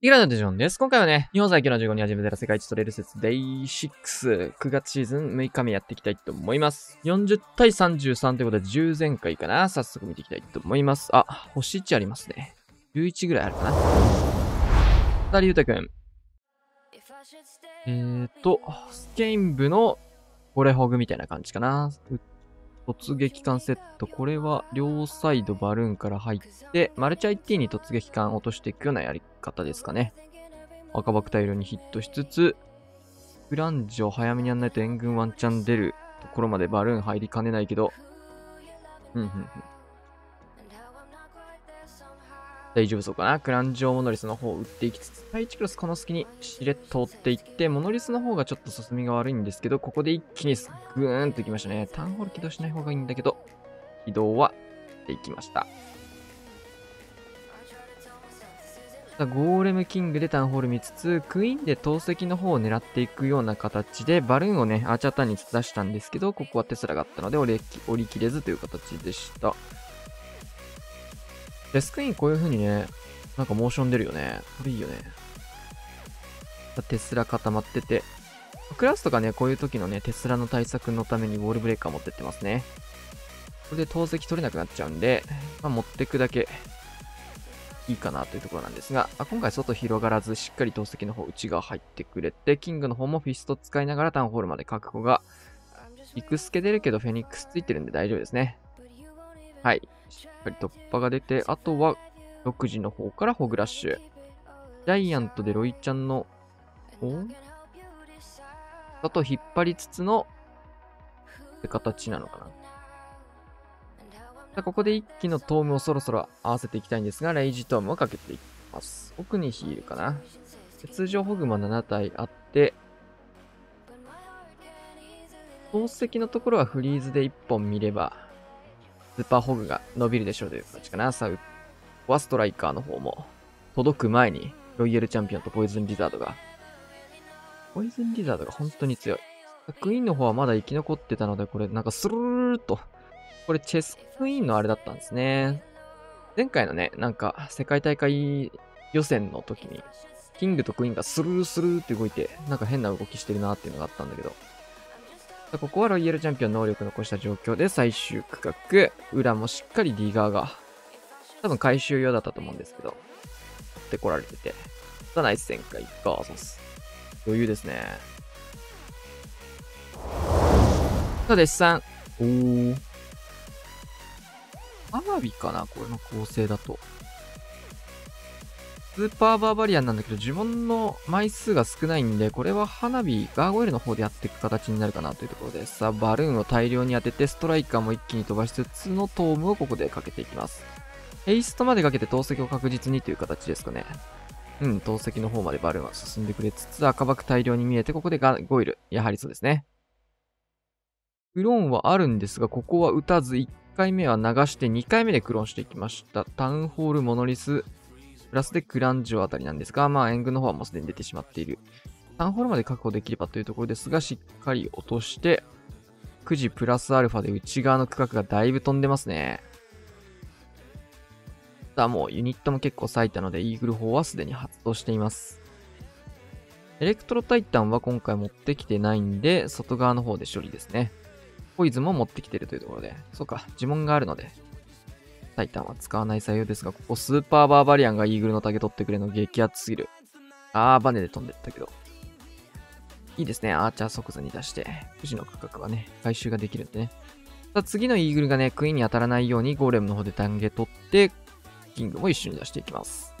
イグランドジョンです。今回はね、日本最強の15に始めたら世界一取れる説 Day6、9月シーズン6日目やっていきたいと思います。40対33ということで10前回かな。早速見ていきたいと思います。あ、星1ありますね。11ぐらいあるかな。二人ゆうたくん。えーと、スケイン部のゴレホグみたいな感じかな。突撃艦セット。これは両サイドバルーンから入って、マルチ IT に突撃艦落としていくようなやり方ですかね。赤爆大量にヒットしつつ、フランジを早めにやんないと援軍ワンチャン出るところまでバルーン入りかねないけど、うんうんうん。大丈夫そうかな？クランジョーモノリスの方を打っていきつつ、第1クロスこの隙にしれっと追っていって、モノリスの方がちょっと進みが悪いんですけど、ここで一気にグーンといきましたね。ターンホール起動しない方がいいんだけど、起動はできました。ゴーレムキングでタウンホール見つつ、クイーンで投石の方を狙っていくような形で、バルーンをね、アーチャーターンに出したんですけど、ここはテスラがあったので降りきれずという形でした。デスクインこういう風にね、なんかモーション出るよね。これいいよね。テスラ固まってて。クラスとかね、こういう時のね、テスラの対策のためにウォールブレーカー持ってってますね。これで投石取れなくなっちゃうんで、まあ、持ってくだけいいかなというところなんですが、あ今回外広がらずしっかり投石の方内側入ってくれて、キングの方もフィスト使いながらタウンホールまで確保が、リクスケ出るけどフェニックスついてるんで大丈夫ですね。はい。しっかり突破が出て、あとは6時の方からホグラッシュ。ジャイアントでロイちゃんの、お？あと引っ張りつつの、って形なのかな。さあ、ここで一気のトームをそろそろ合わせていきたいんですが、レイジトームをかけていきます。奥にヒールかな。通常ホグマ7体あって、宝石のところはフリーズで1本見ればスーパーホグが伸びるでしょうという形かな。さあ、ここはストライカーの方も、届く前に、ロイヤルチャンピオンとポイズンリザードが、ポイズンリザードが本当に強い。クイーンの方はまだ生き残ってたので、これなんかスルーっと、これチェスクイーンのあれだったんですね。前回のね、なんか世界大会予選の時に、キングとクイーンがスルースルーって動いて、なんか変な動きしてるなっていうのがあったんだけど、ここはロイヤルチャンピオン能力残した状況で最終区画、裏もしっかりディガーが、多分回収用だったと思うんですけど、ってこられてて、さあナイス旋回、ガーソス。余裕ですね。さあ、デッサン。おー。花火かな？これの構成だと。スーパーバーバリアンなんだけど、呪文の枚数が少ないんで、これは花火、ガーゴイルの方でやっていく形になるかなというところです。さあ、バルーンを大量に当てて、ストライカーも一気に飛ばしつつのトームをここでかけていきます。ヘイストまでかけて投石を確実にという形ですかね。うん、投石の方までバルーンは進んでくれつつ、赤バク大量に見えて、ここでガゴイル。やはりそうですね。クローンはあるんですが、ここは打たず、1回目は流して、2回目でクローンしていきました。タウンホール、モノリス、プラスでクランジョあたりなんですが、まあ、援軍の方はもうすでに出てしまっている。3ホールまで確保できればというところですが、しっかり落として、9時プラスアルファで内側の区画がだいぶ飛んでますね。さあ、もうユニットも結構割いたので、イーグル砲はすでに発動しています。エレクトロタイタンは今回持ってきてないんで、外側の方で処理ですね。ポイズも持ってきてるというところで、そうか、呪文があるので、タイタンは使わない採用ですが、ここスーパーバーバリアンがイーグルのタゲ取ってくれの激アツすぎる。あー、バネで飛んでったけど。いいですね。アーチャー即座に出して、富士の価格はね、回収ができるんでね。さあ、次のイーグルがね、クイーンに当たらないように、ゴーレムの方でタゲ取って、キングも一緒に出していきます。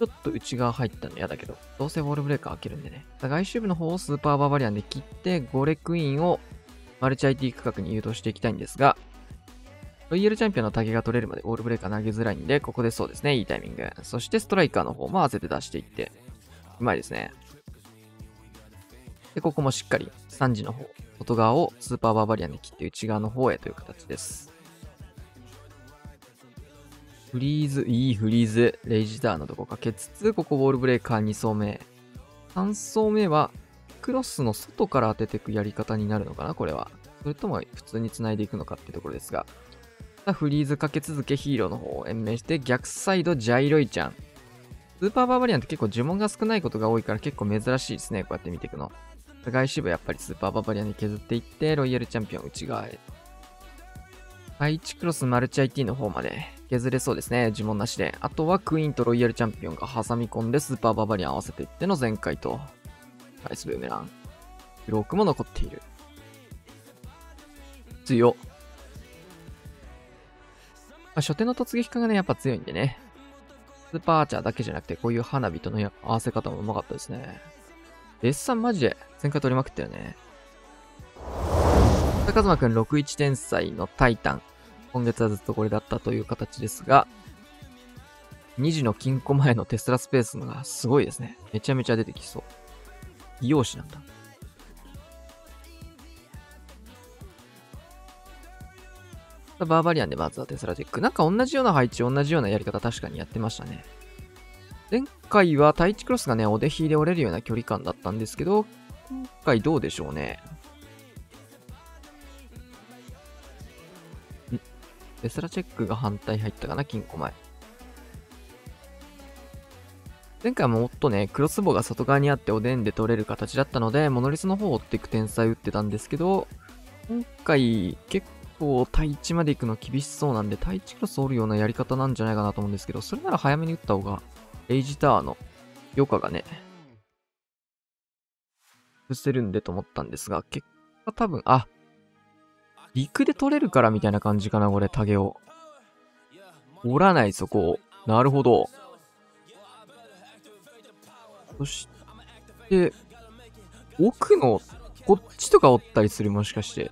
ちょっと内側入ったの嫌だけど、どうせウォールブレーカー開けるんでね。外周部の方をスーパーバーバリアンで切って、ゴレクイーンをマルチ IT 区画に誘導していきたいんですが、ロイヤルチャンピオンのタゲが取れるまでオールブレーカー投げづらいんで、ここでそうですね、いいタイミング。そしてストライカーの方も合わせて出していって、うまいですね。で、ここもしっかり3時の方、外側をスーパーバーバリアンで切って内側の方へという形です。フリーズ、いいフリーズ、レイジダーのとこかけつつ、ここウォールブレーカー2層目。3層目はクロスの外から当てていくやり方になるのかなこれは。それとも普通に繋いでいくのかっていうところですが。フリーズかけ続けヒーローの方を延命して逆サイドジャイロイちゃん。スーパーバーバリアンって結構呪文が少ないことが多いから結構珍しいですね。こうやって見ていくの。外支部やっぱりスーパーバーバリアンに削っていって、ロイヤルチャンピオン内側へ。イチクロスマルチ IT の方まで削れそうですね。呪文なしで。あとはクイーンとロイヤルチャンピオンが挟み込んでスーパーバーバリアン合わせていっての前回と、アイスブーメラン。ブロークも残っている。強。まあ、初手の突撃感がね、やっぱ強いんでね。スーパーアーチャーだけじゃなくて、こういう花火との合わせ方もうまかったですね。S3 マジで前回取りまくったよね。高妻くん61天才のタイタン。今月はずっとこれだったという形ですが、2時の金庫前のテスラスペースがすごいですね。めちゃめちゃ出てきそう。美容師なんだ。バーバリアンでまずはテスラチェック。なんか同じような配置、同じようなやり方確かにやってましたね。前回はタイチクロスがね、お出ひで折れるような距離感だったんですけど、今回どうでしょうね。ん？テスラチェックが反対入ったかな、金庫前。前回はもっとね、クロスボウが外側にあっておでんで取れる形だったので、モノリスの方を追っていく天才打ってたんですけど、今回結構対1まで行くの厳しそうなんで、対1クロス折るようなやり方なんじゃないかなと思うんですけど、それなら早めに打った方が、エイジターの余暇がね、伏せるんでと思ったんですが、結果多分、あ、陸で取れるからみたいな感じかな、これ、タゲを。折らない、そこを。なるほど。そして、奥の、こっちとか折ったりするもしかして。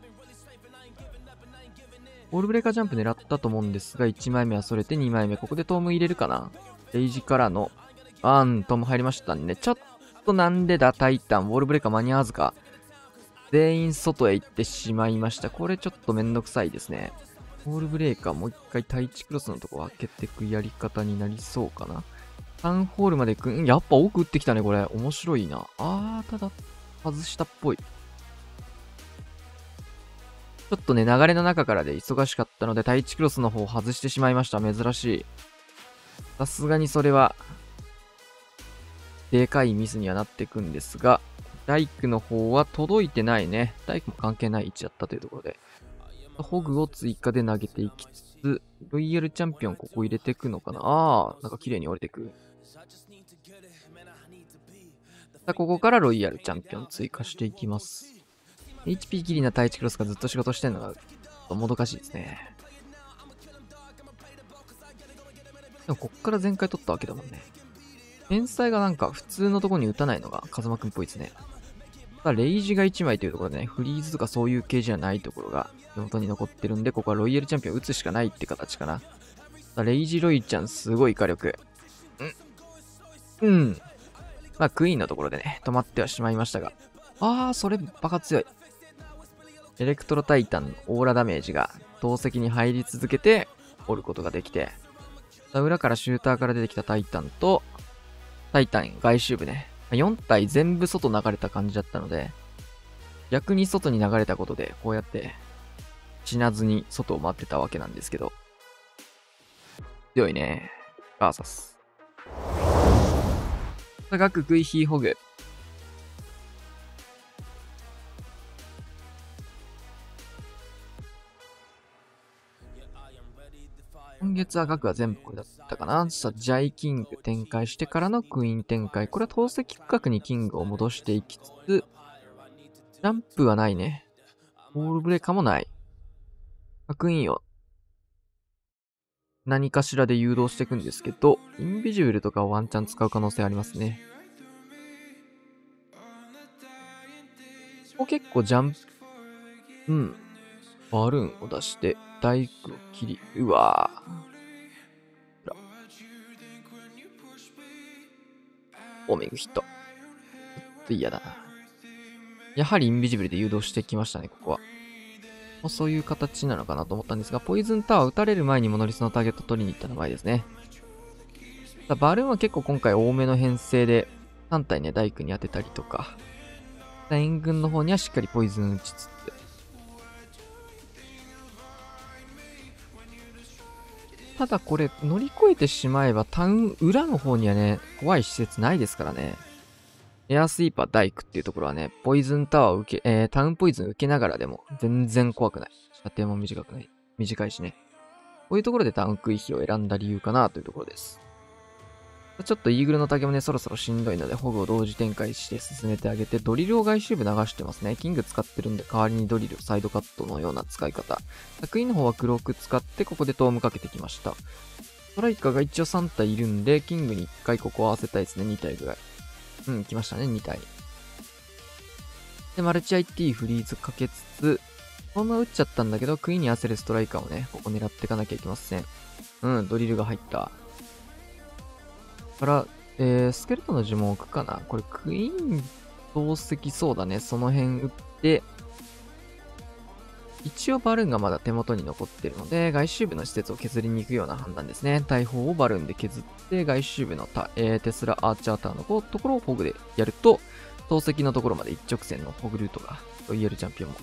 オールブレーカージャンプ狙ったと思うんですが、1枚目はそれて2枚目。ここでトーム入れるかなレイジからの、あん、トーム入りましたね。ちょっとなんでだ、タイタン。ウォールブレーカー間に合わずか。全員外へ行ってしまいました。これちょっとめんどくさいですね。ウォールブレーカーもう一回タイチクロスのとこ開けていくやり方になりそうかな。3ホールまで行く？やっぱ奥打ってきたね、これ。面白いな。あー、ただ、外したっぽい。ちょっとね、流れの中からで忙しかったので、タイチクロスの方外してしまいました。珍しい。さすがにそれは、でかいミスにはなっていくんですが、大工の方は届いてないね。大工も関係ない位置だったというところで。ホグを追加で投げていきつつ、ロイヤルチャンピオンここ入れていくのかな？あー、なんか綺麗に折れてく。さあ、ここからロイヤルチャンピオン追加していきます。HP ギリな対地クロスがずっと仕事してんのが、もどかしいですね。でもこっから全開取ったわけだもんね。天才がなんか普通のとこに打たないのが風間くんっぽいですね。ただ、レイジが1枚というところでね、フリーズとかそういう系じゃないところが手元に残ってるんで、ここはロイヤルチャンピオン打つしかないって形かな。レイジロイちゃんすごい火力。んうん。まあ、クイーンのところでね、止まってはしまいましたが。あー、それバカ強い。エレクトロタイタンのオーラダメージが投石に入り続けて折ることができて、裏からシューターから出てきたタイタンと、タイタン外周部ね、4体全部外流れた感じだったので、逆に外に流れたことで、こうやって死なずに外を待ってたわけなんですけど、強いね。バーサス。高く食いヒーホグ。今月は額は全部これだったかな。さあ、ジャイキング展開してからのクイーン展開。これは透析区画にキングを戻していきつつ、ジャンプはないね。ボールブレーカーもない。クイーンを何かしらで誘導していくんですけど、インビジブルとかをワンチャン使う可能性ありますね。ここ結構ジャンプ、うん。バルーンを出して、大工を切り、うわぁ。オメグヒット。ちょっと嫌だな。やはりインビジブルで誘導してきましたね、ここは。そういう形なのかなと思ったんですが、ポイズンタワー撃たれる前にモノリスのターゲット取りに行ったの場合ですね。バルーンは結構今回多めの編成で、3体ね、大工に当てたりとか、援軍の方にはしっかりポイズン打ちつつ、ただこれ乗り越えてしまえばタウン裏の方にはね、怖い施設ないですからね。エアスイーパーダイクっていうところはね、ポイズンタワーを受け、えー、タウンポイズン受けながらでも全然怖くない。射程も短くない。短いしね。こういうところでタウンクイヒを選んだ理由かなというところです。ちょっとイーグルの竹もね、そろそろしんどいので、ホグを同時展開して進めてあげて、ドリルを外周部流してますね。キング使ってるんで、代わりにドリル、サイドカットのような使い方。クイーンの方はクローク使って、ここでトームかけてきました。ストライカーが一応3体いるんで、キングに1回ここ合わせたいですね。2体ぐらい。うん、来ましたね、2体。で、マルチ IT フリーズかけつつ、このまま打っちゃったんだけど、クイーンに焦るストライカーをね、ここ狙っていかなきゃいけません。うん、ドリルが入った。から、えー、スケルトンの呪文を置くかなこれ、クイーン投石そうだね。その辺打って、一応バルーンがまだ手元に残ってるので、外周部の施設を削りに行くような判断ですね。大砲をバルーンで削って、外周部のタ、えー、テスラアーチャーターのところをホグでやると、投石のところまで一直線のホグルートが、ロイヤルチャンピオンも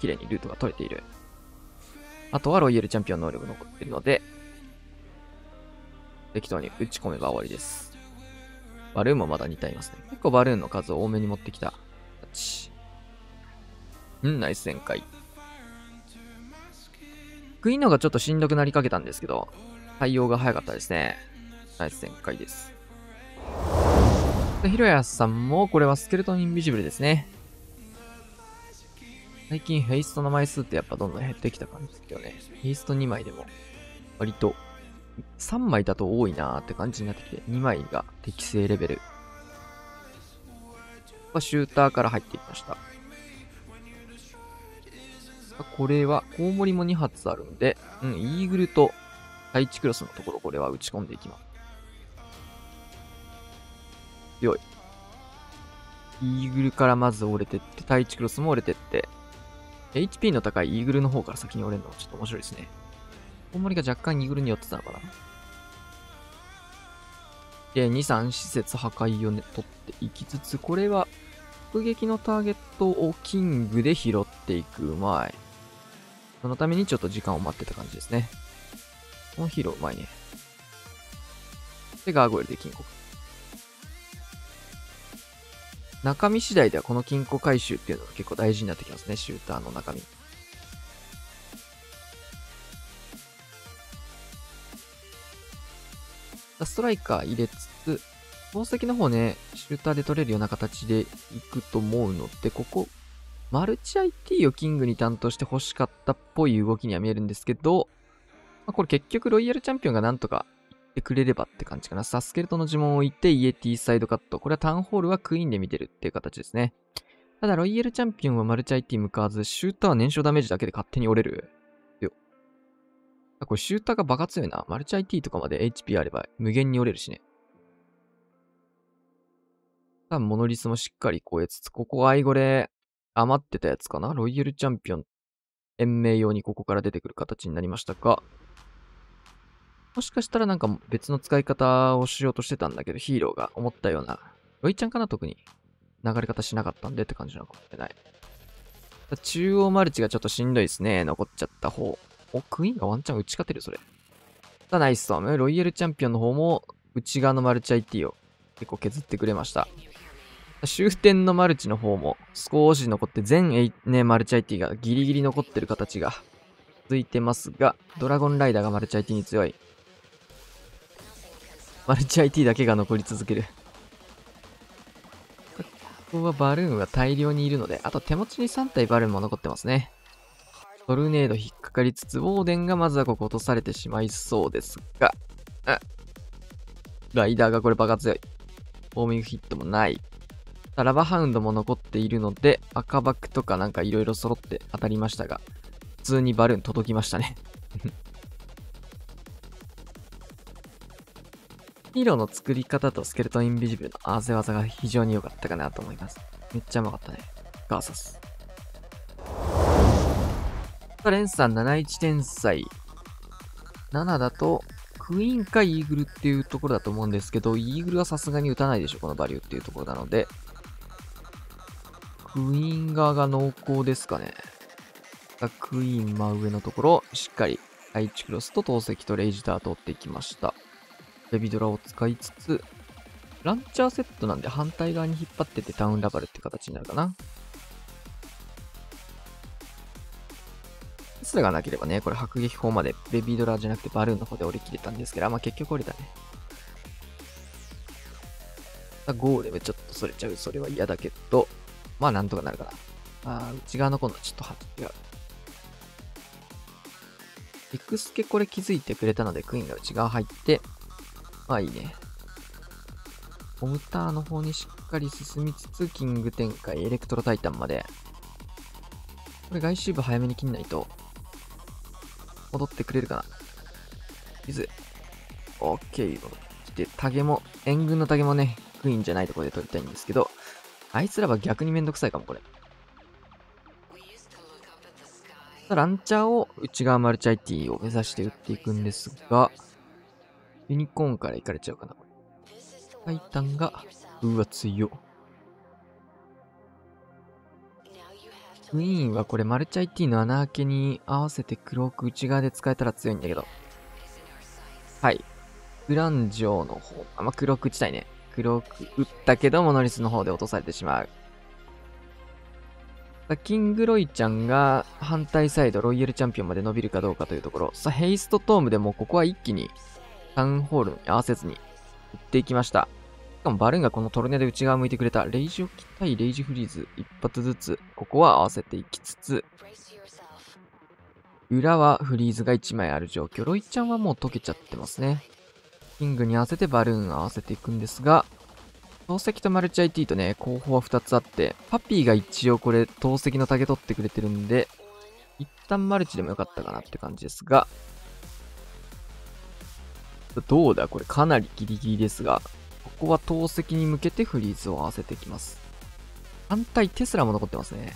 綺麗にルートが取れている。あとはロイヤルチャンピオン能力残っているので、適当に打ち込めば終わりです。バルーンもまだ2体いますね。結構バルーンの数を多めに持ってきた。うん、ナイス旋回。クイーンのがちょっとしんどくなりかけたんですけど、対応が早かったですね。ナイス旋回です。で、ヒロヤさんも、これはスケルトンインビジブルですね。最近ヘイストの枚数ってやっぱどんどん減ってきた感じですけどね。ヘイスト2枚でも、割と3枚だと多いなーって感じになってきて、2枚が適正レベル。シューターから入ってきました。これは、コウモリも2発あるんで、うん、イーグルとタイチクロスのところ、これは打ち込んでいきます。強い。イーグルからまず折れてって、タイチクロスも折れてって、HP の高いイーグルの方から先に折れるのもちょっと面白いですね。コウモリが若干イーグルに寄ってたのかな。で、2、3施設破壊をね、取っていきつつ、これは、直撃のターゲットをキングで拾っていく。うまい。そのためにちょっと時間を待ってた感じですね。このヒーローうまいね。で、ガーゴイルで金庫。中身次第ではこの金庫回収っていうのが結構大事になってきますね、シューターの中身。ストライカー入れつつ、宝石の方ね、シューターで取れるような形でいくと思うので、ここ、マルチ IT をキングに担当して欲しかったっぽい動きには見えるんですけど、まあ、これ結局ロイヤルチャンピオンがなんとか言ってくれればって感じかな。サスケルトの呪文を置いて、イエティサイドカット。これはタウンホールはクイーンで見てるっていう形ですね。ただ、ロイヤルチャンピオンはマルチ IT 向かわず、シューターは燃焼ダメージだけで勝手に折れる。よこれシューターがバカ強いな。マルチ IT とかまで HP あれば無限に折れるしね。多分モノリスもしっかり超えつつ、ここアイゴレ余ってたやつかな？ロイヤルチャンピオン延命用にここから出てくる形になりましたが、もしかしたらなんか別の使い方をしようとしてたんだけど、ヒーローが思ったような、ロイちゃんかな？特に流れ方しなかったんでって感じなのかもしれない。中央マルチがちょっとしんどいですね。残っちゃった方。お、クイーンがワンチャン打ち勝てるそれ。さあ、ナイスストーム。ロイヤルチャンピオンの方も、内側のマルチ IT を結構削ってくれました。終点のマルチの方も少し残って全、ね、マルチ IT がギリギリ残ってる形が続いてますが、ドラゴンライダーがマルチ IT に強い。マルチ IT だけが残り続ける。ここはバルーンは大量にいるので、あと手持ちに3体バルーンも残ってますね。トルネード引っかかりつつ、ウォーデンがまずはここ落とされてしまいそうですが、あライダーがこれバカ強い。フォーミングヒットもない。ラバハウンドも残っているので、赤バックとかなんか色々揃って当たりましたが、普通にバルーン届きましたね ヒーローの作り方とスケルトンインビジブルの合わせ技が非常に良かったかなと思います。めっちゃうまかったね。ガーサス。レンさん71天才。7だと、クイーンかイーグルっていうところだと思うんですけど、イーグルはさすがに打たないでしょ、このバリューっていうところなので、クイーン側が濃厚ですかね。クイーン真上のところ、しっかり第1クロスと投石とレイジター通っていきました。ベビドラを使いつつ、ランチャーセットなんで反対側に引っ張っててタウンラバルって形になるかな。スラがなければね、これ迫撃砲までベビードラじゃなくてバルーンの方で降り切れたんですけど、まあ結局降りたね。ゴーレムちょっとそれちゃう。それは嫌だけど、まあなんとかなるかな。ああ内側の今度ちょっとは違う。エクスケこれ気づいてくれたので、クイーンが内側入って、まあいいね。コムターの方にしっかり進みつつ、キング展開、エレクトロタイタンまで。これ外周部早めに切んないと、戻ってくれるかな。いず。オッケー、戻ってきて、タゲも、援軍のタゲもね、クイーンじゃないところで取りたいんですけど、あいつらは逆にめんどくさいかも、これ。ランチャーを内側マルチ IT を目指して撃っていくんですが、ユニコーンから行かれちゃうかな、これ。タイタンが、うわ、強クイーンはこれマルチ IT の穴開けに合わせてクローク内側で使えたら強いんだけど。はい。グランジョーの方。あ、まあ、クローク打ちたいね。クローク打ったけどモノリスの方で落とされてしまう。キングロイちゃんが反対サイドロイヤルチャンピオンまで伸びるかどうかというところ。さあ、ヘイストトームでもここは一気にタウンホールに合わせずに打っていきました。しかもバルーンがこのトルネで内側向いてくれた。レイジ置きたいレイジフリーズ一発ずつ、ここは合わせていきつつ、裏はフリーズが1枚ある状況。ロイちゃんはもう溶けちゃってますね。キングに合わせてバルーン合わせていくんですが、投石とマルチ IT とね、候補は2つあって、パピーが一応これ、投石の竹取ってくれてるんで、一旦マルチでもよかったかなって感じですが、どうだ？これかなりギリギリですが、ここは投石に向けてフリーズを合わせていきます。反対テスラも残ってますね。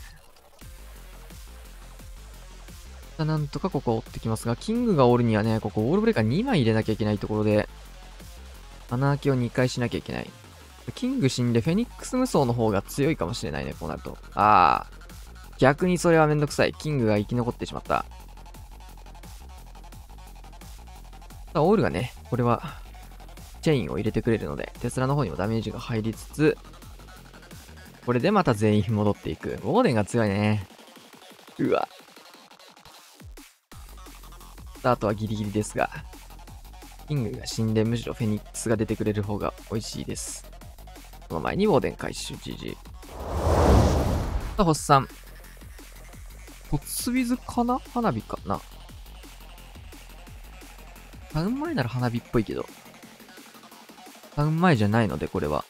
なんとかここは追ってきますが、キングがおるにはね、ここオールブレーカー2枚入れなきゃいけないところで、穴開けを2回しなきゃいけない。キング死んでフェニックス無双の方が強いかもしれないね、こうなると。ああ。逆にそれはめんどくさい。キングが生き残ってしまった。あオールがね、これは、チェインを入れてくれるので、テスラの方にもダメージが入りつつ、これでまた全員戻っていく。ウォーデンが強いね。うわ。スタートはギリギリですが、キングが死んでむしろフェニックスが出てくれる方が美味しいです。その前にウォーデン回収 GG。さあ、星さん。ホッツビズかな？花火かな？タウン前なら花火っぽいけど。タウン前じゃないので、これは。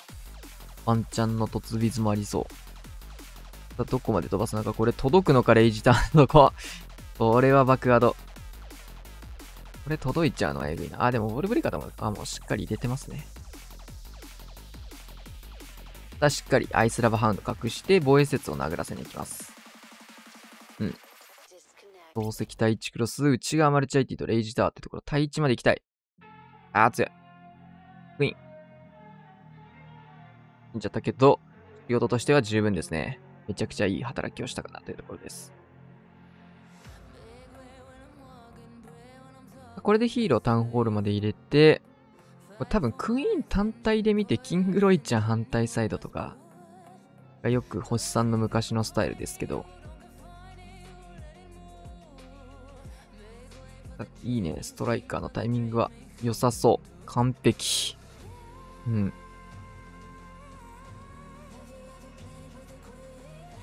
ワンチャンの突ビズもありそう。どこまで飛ばすのか。これ届くのか、レイジターンの子。これは爆アド。これ届いちゃうのはえぐいな。あ、でも、ボールブレイカーでも、あ、もうしっかり入れてますね。しっかりアイスラバハウンド隠して防衛施設を殴らせに行きます。うん。宝石対1クロス、内側マルチアイティとレイジタワーってところ、対1まで行きたい。あー、強い。クイーン。死んじゃったけど、仕事としては十分ですね。めちゃくちゃいい働きをしたかなというところです。これでヒーロータウンホールまで入れて、多分クイーン単体で見てキングロイちゃん反対サイドとかがよく星さんの昔のスタイルですけど。いいね。ストライカーのタイミングは良さそう。完璧。うん。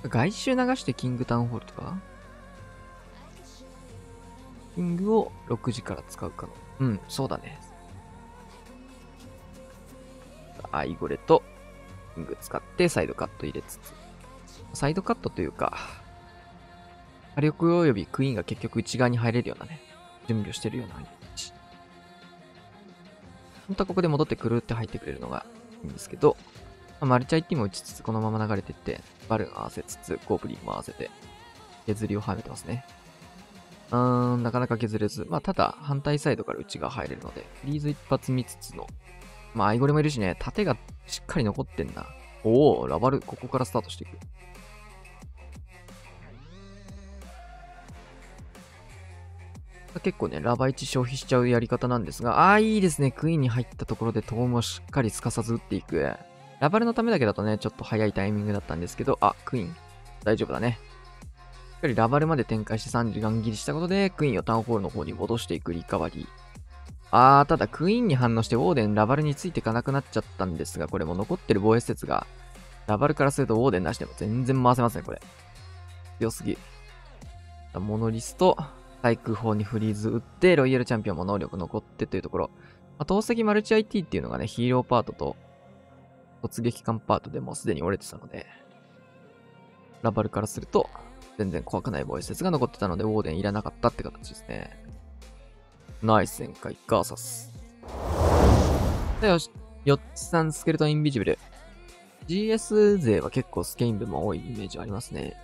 外周流してキングタウンホールとか？キングを6時から使うかな。うん、そうだね。アイゴレとキング使ってサイドカット入れつつ。サイドカットというか、火力及びクイーンが結局内側に入れるようなね、準備をしてるような感じ。本当はここで戻ってくるって入ってくれるのがいいんですけど、まあ、マルチャイティも打ちつつこのまま流れてって、バルーン合わせつつ、ゴブリンも合わせて、削りをはめてますね。うーん、なかなか削れず。まあ、ただ、反対サイドから内側入れるので、フリーズ一発見つつのまあ、アイゴレもいるしね、盾がしっかり残ってんだ。おお、ラバル、ここからスタートしていく。結構ね、ラバ1消費しちゃうやり方なんですが、ああ、いいですね。クイーンに入ったところでトームをしっかりすかさず打っていく。ラバルのためだけだとね、ちょっと早いタイミングだったんですけど、あ、クイーン。大丈夫だね。しっかりラバルまで展開して3時間切りしたことで、クイーンをタウンホールの方に戻していくリカバリー。あー、ただクイーンに反応してウォーデンラバルについていかなくなっちゃったんですが、これも残ってる防衛施設が、ラバルからするとウォーデンなしでも全然回せますね、これ。強すぎ。モノリスと、対空砲にフリーズ打って、ロイヤルチャンピオンも能力残ってというところ。まあ、投石マルチ IT っていうのがね、ヒーローパートと、突撃艦パートでもすでに折れてたので、ラバルからすると、全然怖くない防衛施設が残ってたので、ウォーデンいらなかったって形ですね。ナイス全開、ガーサス。よし、4つ3スケルトンインビジブル。GS 勢は結構スケイン部も多いイメージありますね。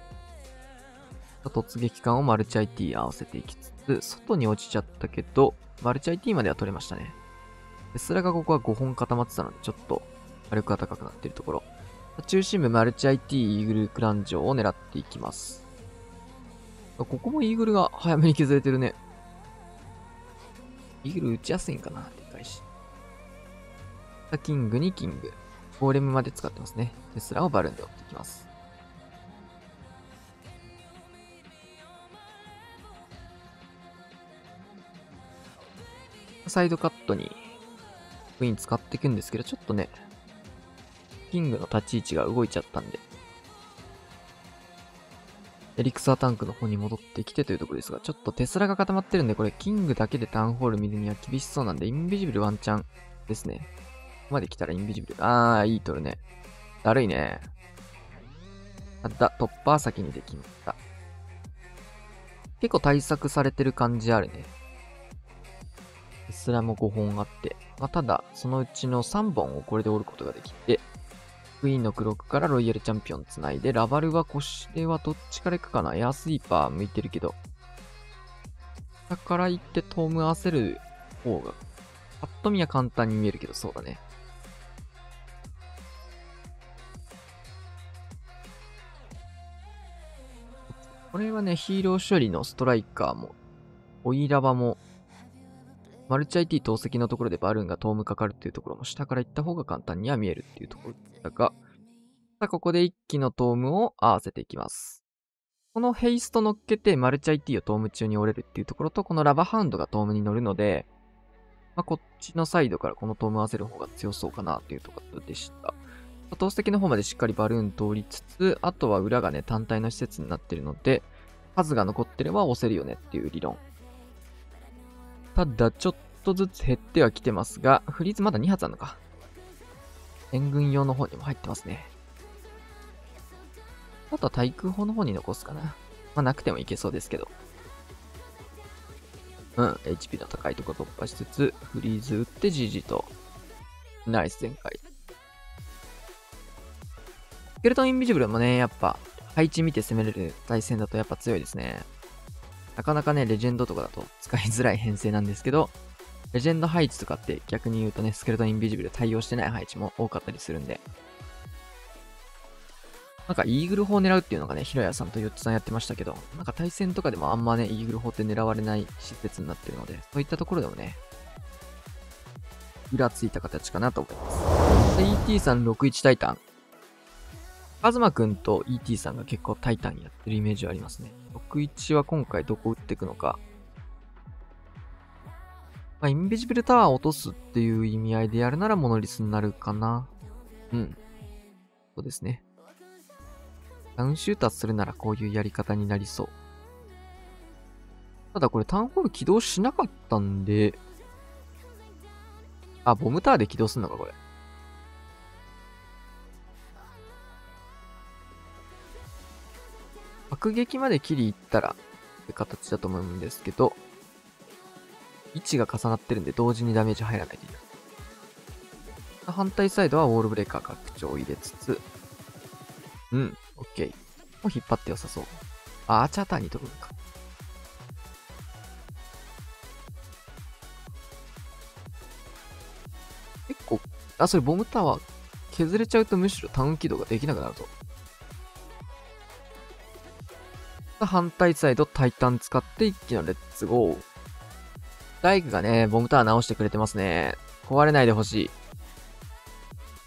突撃艦をマルチ IT 合わせていきつつ、外に落ちちゃったけど、マルチ IT までは取れましたね。テスラがここは5本固まってたので、ちょっと火力が高くなっているところ。中心部マルチ IT イーグルクランジョを狙っていきます。ここもイーグルが早めに削れてるね。イーグル打ちやすいんかな？でかいし。キングにキング。ゴーレムまで使ってますね。テスラをバルーンで追っていきます。サイドカットにクイーン使っていくんですけど、ちょっとね、キングの立ち位置が動いちゃったんで、エリクサータンクの方に戻ってきてというところですが、ちょっとテスラが固まってるんで、これキングだけでタウンホール見るには厳しそうなんで、インビジブルワンチャンですね。ここまで来たらインビジブル。あー、いい取るね。だるいね。あった、突破先にできました。結構対策されてる感じあるね。テスラも5本あって、まあ、ただ、そのうちの3本をこれで折ることができて、クイーンのクロックからロイヤルチャンピオンつないで、ラバルは腰ではどっちから行くかな？エアスイーパー向いてるけど。下から行ってトーム合わせる方が、パッと見は簡単に見えるけど、そうだね。これはね、ヒーロー処理のストライカーも、オイラバも、マルチ IT 投石のところでバルーンがトームかかるっていうところも下から行った方が簡単には見えるっていうところだが、さあここで一機のトームを合わせていきます。このヘイスト乗っけてマルチ IT をトーム中に折れるっていうところと、このラバハウンドがトームに乗るので、まあ、こっちのサイドからこのトーム合わせる方が強そうかなっていうところでした。投石の方までしっかりバルーン通りつつ、あとは裏がね、単体の施設になってるので、数が残ってれば押せるよねっていう理論。ただ、ちょっとずつ減ってはきてますが、フリーズまだ2発あるのか。援軍用の方にも入ってますね。あとは対空砲の方に残すかな。まあ、なくてもいけそうですけど。うん、HP の高いとこ突破しつつ、フリーズ打って GG と。ナイス全開。スケルトンインビジブルもね、やっぱ、配置見て攻めれる対戦だとやっぱ強いですね。なかなかね、レジェンドとかだと使いづらい編成なんですけど、レジェンド配置とかって逆に言うとね、スケルトンインビジブル対応してない配置も多かったりするんで。なんかイーグル砲を狙うっていうのがね、ヒロヤさんとヨッツさんやってましたけど、なんか対戦とかでもあんまね、イーグル砲って狙われない施設になってるので、そういったところでもね、裏ついた形かなと思います。ET さん61タイタン。カズマくんと ET さんが結構タイタンやってるイメージはありますね。61は今回どこ打っていくのか。まあ、インビジブルタワー落とすっていう意味合いでやるならモノリスになるかな。うん。そうですね。ダウンシューターするならこういうやり方になりそう。ただこれタウンホール起動しなかったんで、あ、ボムタワーで起動するのか、これ。爆撃まで切り行ったらって形だと思うんですけど、位置が重なってるんで同時にダメージ入らないといけない。反対サイドはウォールブレーカー拡張を入れつつ、うん、オッケー。もう引っ張って良さそう。あ、アーチャーターに飛ぶのか。結構、あ、それボムタワー削れちゃうとむしろタウン起動ができなくなるぞ。反対サイドタイタン使って一気のレッツゴー。ダイクがね、ボムタワー直してくれてますね。壊れないでほしい。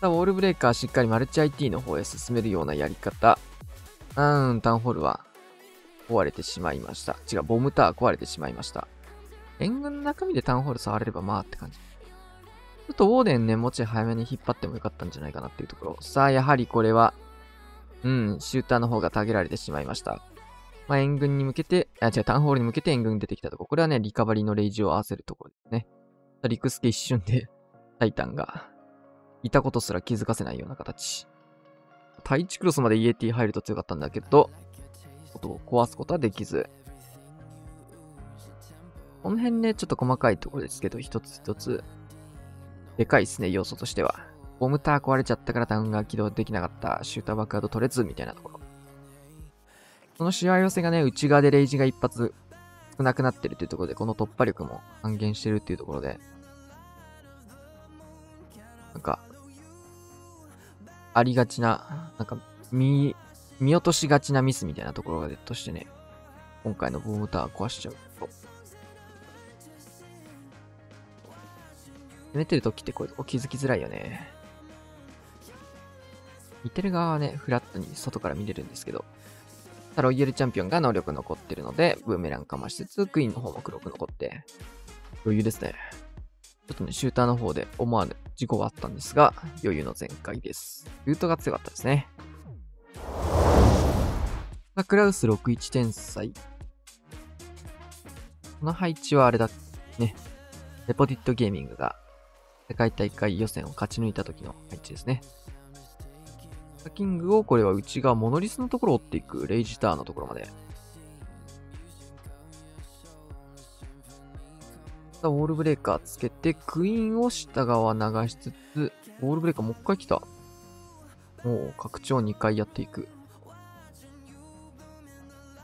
さあ、ウォールブレーカーしっかりマルチ IT の方へ進めるようなやり方。うーん、タウンホールは壊れてしまいました。違う、ボムタワー壊れてしまいました。援軍の中身でタウンホール触れればまあって感じ。ちょっとウォーデンね、もちょい早めに引っ張ってもよかったんじゃないかなっていうところ。さあ、やはりこれは、うん、シューターの方がたげられてしまいました。まあ、援軍に向けて、あ、違う、タウンホールに向けて援軍に出てきたとこ。これはね、リカバリーのレイジを合わせるところですね。リクスケ一瞬で、タイタンが、いたことすら気づかせないような形。タイチクロスまで EAT 入ると強かったんだけど、ことを壊すことはできず。この辺ね、ちょっと細かいところですけど、一つ一つ、でかいですね、要素としては。ボムター壊れちゃったからタウンが起動できなかった。シューターバックアウト取れず、みたいなところ。そのしわ寄せがね、内側でレイジが一発少なくなってるというところで、この突破力も半減してるっていうところで、なんか、ありがちな、なんか、見、見落としがちなミスみたいなところがデッドしてね、今回のボームタワー壊しちゃうと。攻めてる時ってこういうとこ気づきづらいよね。見てる側はね、フラットに外から見れるんですけど、ロイヤルチャンピオンが能力残ってるので、ブーメランかましつつ、クイーンの方も黒く残って、余裕ですね。ちょっとね、シューターの方で思わぬ事故があったんですが、余裕の全開です。ルートが強かったですね。さあクラウス61天才。この配置はあれだ、ね。レポディットゲーミングが世界大会予選を勝ち抜いた時の配置ですね。キングをこれは内側モノリスのところを追っていくレイジターのところまで。さ、ウォールブレーカーつけて、クイーンを下側流しつつ、ウォールブレーカーもう一回来た。もう拡張2回やっていく。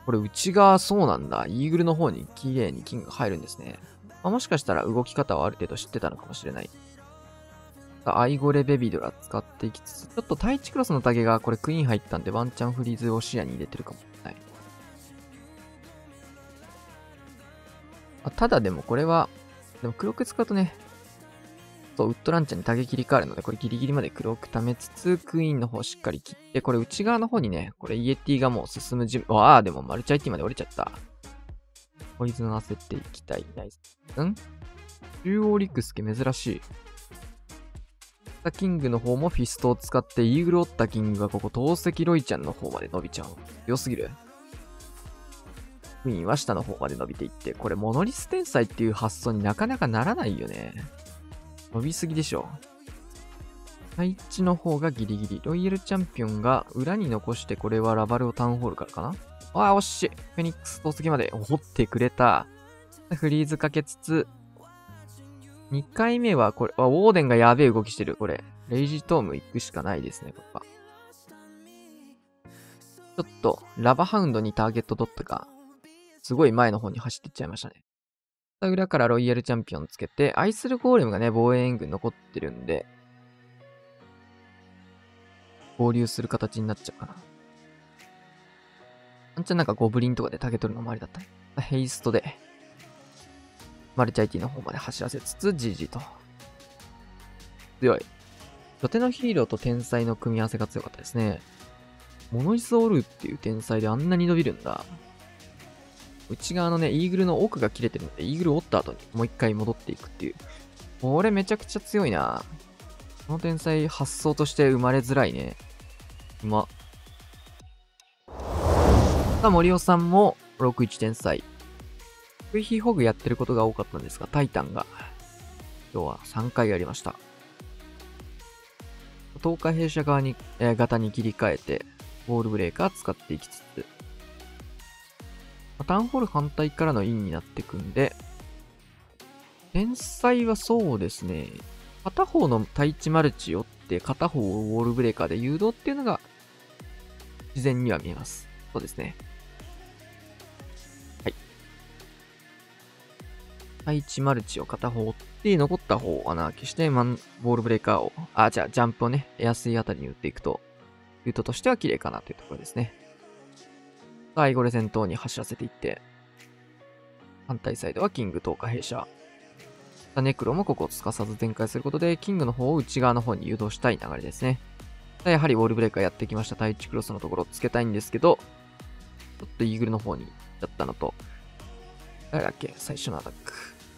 これ内側そうなんだ。イーグルの方に綺麗に金が入るんですね。まあ、もしかしたら動き方はある程度知ってたのかもしれない。アイゴレベビドラ使っていきつつ、ちょっとタイチクロスのタゲがこれクイーン入ったんでワンチャンフリーズを視野に入れてるかも。はい。あただでもこれは、でも黒く使うとね、そう、ウッドランチャーにタゲ切り替わるので、これギリギリまで黒く溜めつつ、クイーンの方しっかり切って、これ内側の方にね、これイエティがもう進む準備、ああ、でもマルチ IT まで降りちゃった。ポイズン合わせていきたい。ナイス。ん？中央リクスケ珍しい。たキングの方もフィストを使ってイーグル折ったキングがここ透石ロイちゃんの方まで伸びちゃう。良すぎる？クイーンは下の方まで伸びていって、これモノリス天才っていう発想になかなかならないよね。伸びすぎでしょ。配置の方がギリギリ。ロイヤルチャンピオンが裏に残してこれはラバルをタウンホールからかな？ああ、惜しい。フェニックス透析まで掘ってくれた。フリーズかけつつ、2回目はこれ、あ、ウォーデンがやべえ動きしてる、これ。レイジトーム行くしかないですね、ここは。ちょっと、ラバハウンドにターゲット取ったか、すごい前の方に走っていっちゃいましたね。裏からロイヤルチャンピオンつけて、愛するゴーレムがね、防衛援軍残ってるんで、合流する形になっちゃうかな。あんちゃんなんかゴブリンとかでタゲ取るのもありだったね。ヘイストでマルチ IT の方まで走らせつつ、GG と。強い。予定のヒーローと天才の組み合わせが強かったですね。モノイスオールっていう天才であんなに伸びるんだ。内側のね、イーグルの奥が切れてるので、イーグル折った後にもう一回戻っていくっていう。これめちゃくちゃ強いな。この天才発想として生まれづらいね。うま。さあ、森尾さんも61天才。フイヒーホグやってることが多かったんですが、タイタンが、今日は3回やりました。10日弊社側に、えー、型に切り替えて、ボールブレーカー使っていきつつ、タウンホール反対からのインになっていくんで、天才はそうですね、片方の対地マルチをって片方をウォールブレーカーで誘導っていうのが自然には見えます。そうですね。配置マルチを片方追って、残った方を穴開けして、マン、ボールブレーカーを、あ、じゃあジャンプをね、エアスイあたりに打っていくと、ルートとしては綺麗かなというところですね。最後で先頭に走らせていって、反対サイドはキング、10日弊社。ネクロもここをすかさず展開することで、キングの方を内側の方に誘導したい流れですね。やはりウォールブレーカーやってきました。対地クロスのところをつけたいんですけど、ちょっとイーグルの方に行っちゃったのと、誰だっけ？最初のアタック。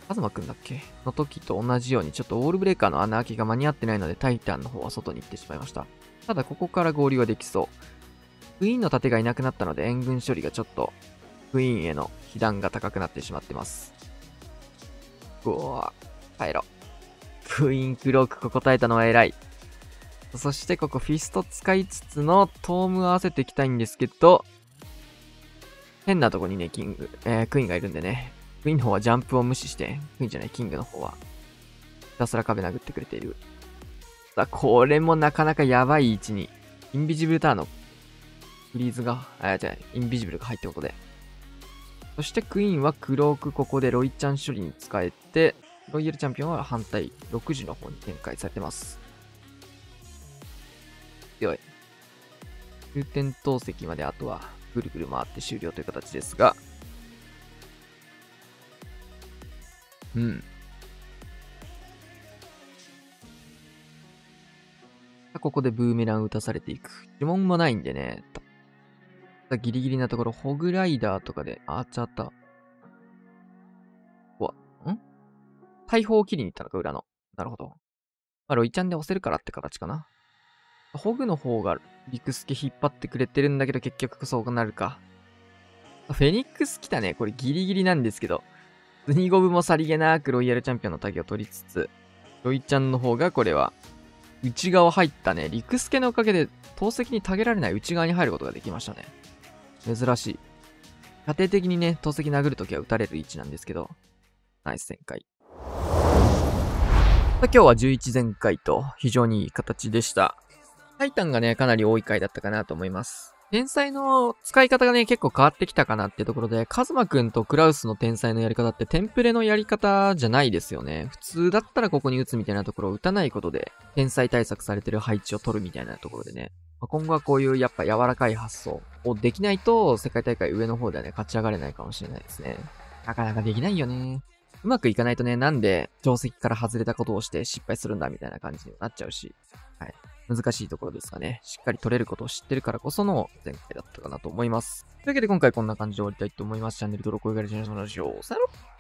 カズマくんだっけ？の時と同じように、ちょっとウォールブレーカーの穴開きが間に合ってないので、タイタンの方は外に行ってしまいました。ただ、ここから合流はできそう。クイーンの盾がいなくなったので、援軍処理がちょっと、クイーンへの被弾が高くなってしまってます。うわ帰ろ。クイーンクローク、ここ耐えたのは偉い。そしてここフィスト使いつつのトーム合わせていきたいんですけど、変なとこにね、キング、えー、クイーンがいるんでね、クイーンの方はジャンプを無視して、クイーンじゃない、キングの方は、ひたすら壁殴ってくれている。さあ、これもなかなかやばい位置に、インビジブルターンのフリーズが、あ、じゃインビジブルが入ってことで。そしてクイーンはクロークここでロイちゃん処理に使えて、ロイヤルチャンピオンは反対、6時の方に展開されてます。強い。終点投石まであとはぐるぐる回って終了という形ですが、うん。ここでブーメラン打たされていく。呪文もないんでね。ギリギリなところ、ホグライダーとかで、あっちゃった。うわ、ん？大砲を切りに行ったのか、裏の。なるほど。まあ、ロイちゃんで押せるからって形かな。ホグの方がリクスケ引っ張ってくれてるんだけど結局そうなるか。フェニックス来たね。これギリギリなんですけど。スニゴブもさりげなくロイヤルチャンピオンのタグを取りつつ、ロイちゃんの方がこれは内側入ったね。リクスケのおかげで投石にタげられない内側に入ることができましたね。珍しい。家庭的にね、投石殴るときは撃たれる位置なんですけど、ナイス旋回。今日は11全回と非常にいい形でした。タイタンがね、かなり多い回だったかなと思います。天才の使い方がね、結構変わってきたかなってところで、カズマくんとクラウスの天才のやり方ってテンプレのやり方じゃないですよね。普通だったらここに打つみたいなところを打たないことで、天才対策されてる配置を取るみたいなところでね。ま今後はこういうやっぱ柔らかい発想をできないと、世界大会上の方ではね、勝ち上がれないかもしれないですね。なかなかできないよね。うまくいかないとね、なんで定石から外れたことをして失敗するんだみたいな感じになっちゃうし。はい。難しいところですかね。しっかり取れることを知ってるからこその前回だったかなと思います。というわけで今回こんな感じで終わりたいと思います。チャンネル登録お願いします。さよなら。